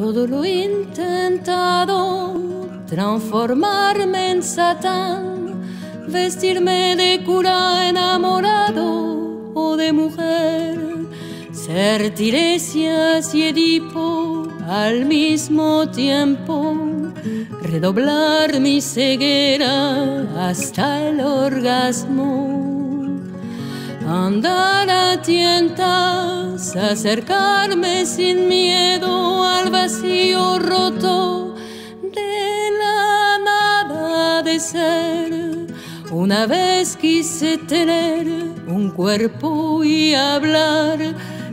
Todo lo intentado, transformarme en Satán, vestirme de cura enamorado o de mujer, ser Tiresias y Edipo al mismo tiempo, redoblar mi ceguera hasta el orgasmo andar a tientas, acercarme sin miedo al vacío roto de la nada de ser. Una vez quise tener un cuerpo y hablar,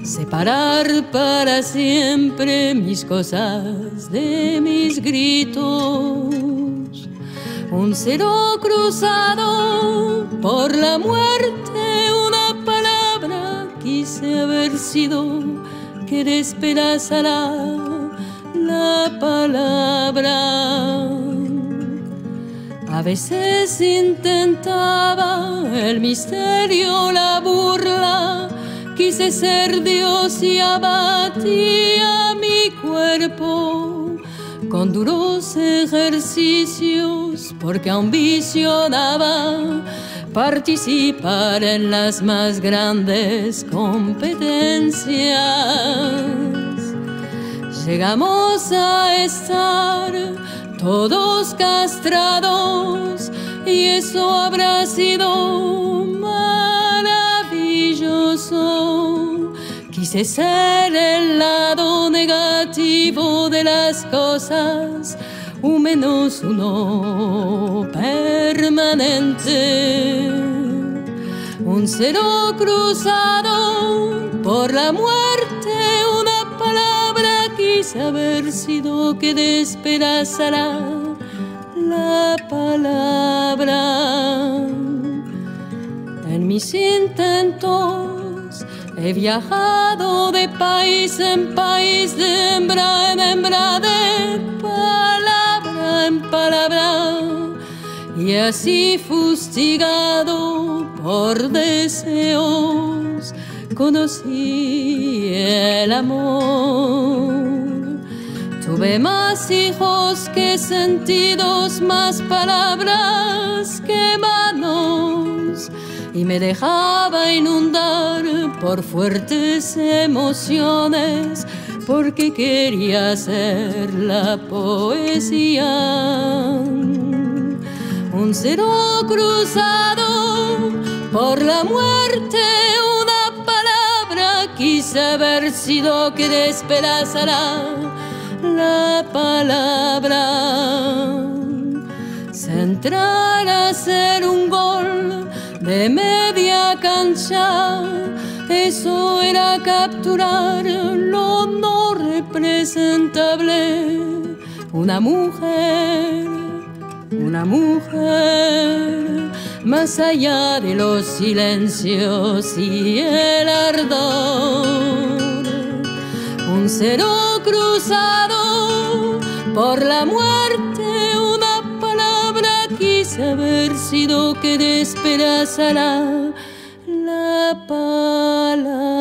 separar para siempre mis cosas de mis gritos. Un cero cruzado por la muerte sido que despedazará la palabra. A veces intentaba el misterio, la burla, quise ser Dios y abatía mi cuerpo con duros ejercicios porque ambicionaba participar en las más grandes competencias. Llegamos a estar todos castrados y eso habrá sido maravilloso. Quise ser el lado negativo de las cosas un menos uno permanente, un cero cruzado por la muerte, una palabra quise haber sido que despedazará la palabra. En mis intentos he viajado de país en país, de hembra en hembra, de en palabra y así fustigado por deseos conocí el amor. Tuve más hijos que sentidos, más palabras que manos y me dejaba inundar por fuertes emociones porque quería ser la poesía. Un cero cruzado por la muerte, una palabra quise haber sido que despedazará la palabra. Centrar a ser un de media cancha eso era capturar lo no representable. Una mujer, una mujer, más allá de los silencios y el ardor. Un cero cruzado por la muerte, quise haber sido que despedazará la palabra.